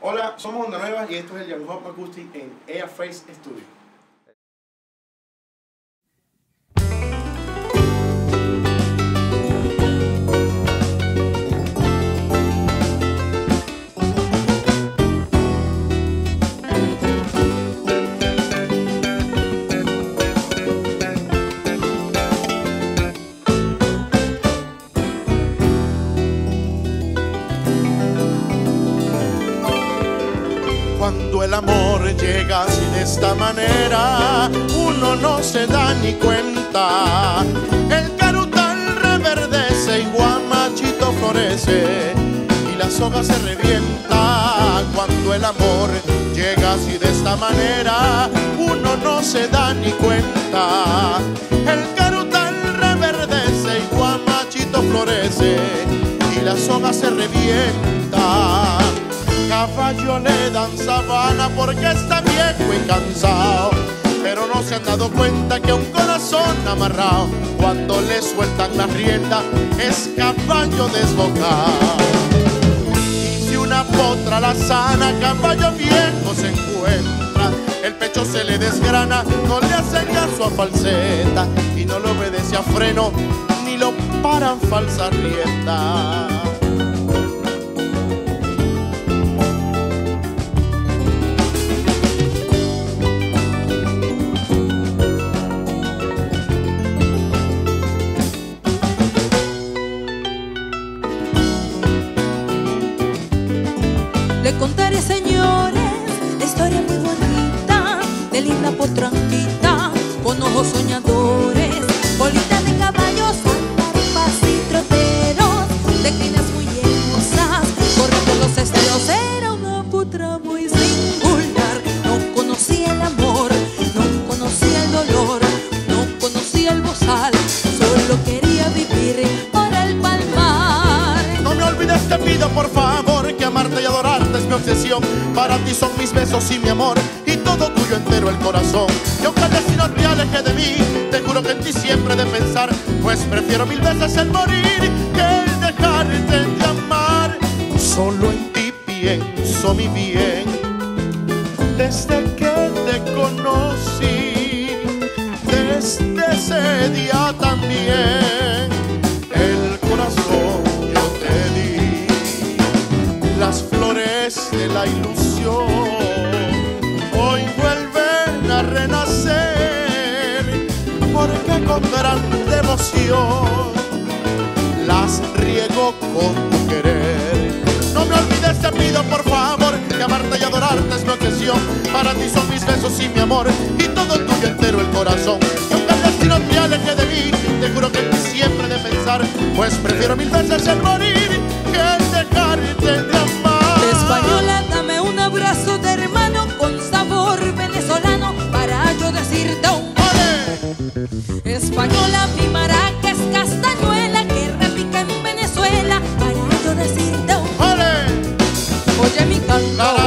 Hola, somos Onda Nueva y esto es el Young Hop Acoustic en Airface Studio. El amor llega así de esta manera, uno no se da ni cuenta. El carutal reverdece y guamachito florece y la soga se revienta. Cuando el amor llega así de esta manera, uno no se da ni cuenta. El carutal reverdece y guamachito florece y la soga se revienta caballo le dan sabana porque está viejo y cansado. Pero no se han dado cuenta que un corazón amarrado, cuando le sueltan la rienda, es caballo desbocado. Y si una potra la sana, caballo viejo se encuentra, el pecho se le desgrana, no le hacen caso a falseta y no lo obedece a freno, ni lo paran falsa rienda. Potranquita con ojos soñadores, bolita de caballos, andarupas y troteros, de clines muy hermosas, corre por los esteros. Era una putra muy singular, no conocía el amor, no conocía el dolor, no conocía el bozal, solo quería vivir para el palmar. No me olvides, te pido por favor que amarte y adorarte es mi obsesión. Para ti son mis besos y mi amor corazón. Y aunque el destino te aleje de mí, te juro que en ti siempre de pensar, pues prefiero mil veces el morir que el dejarte de amar. Solo en ti pienso mi bien, desde que te conocí, desde ese día también el corazón yo te di las flores de la ilusión porque con gran devoción las riego con tu querer. No me olvides te pido por favor que amarte y adorarte es mi obsesión. Para ti son mis besos y mi amor y todo tuyo entero el corazón. Y aunque el destino te aleje de mí te juro que siempre de pensar pues prefiero mil veces el morir que el dejarte Española, mi maraca es castañuela que repica en Venezuela. Para yo decirte un ¡Ole! Oye mi canto.